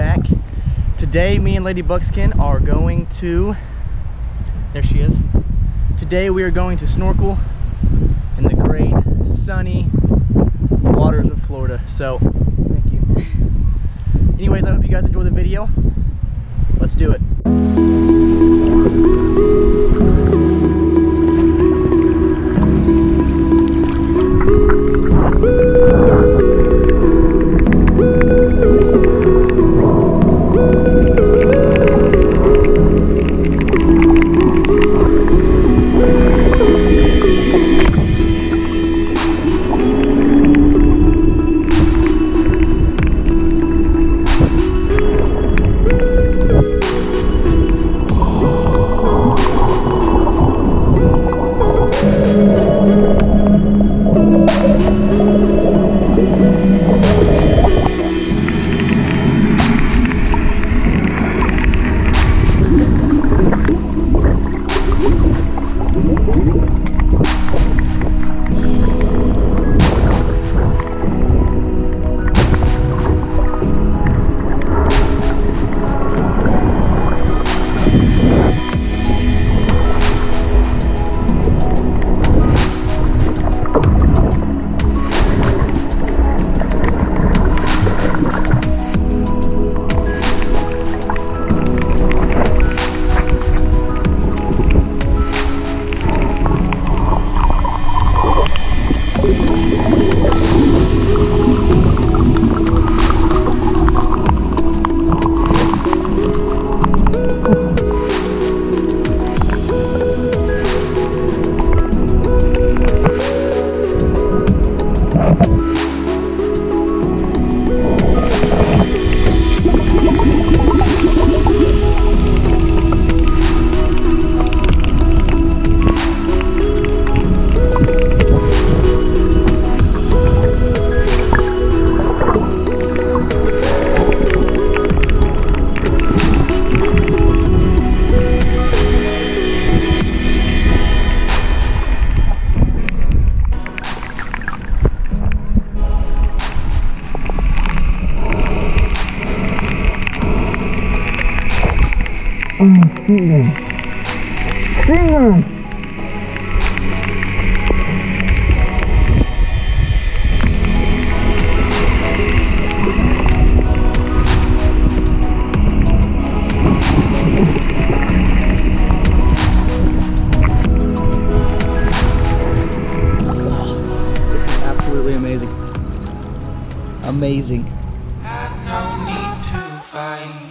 back. Today, me and Lady Buckskin are going to, there she is. Today we are going to snorkel in the great sunny waters of Florida. So, thank you. Anyways, I hope you guys enjoy the video. Let's do it. This is absolutely amazing. Amazing. Had no need to fight.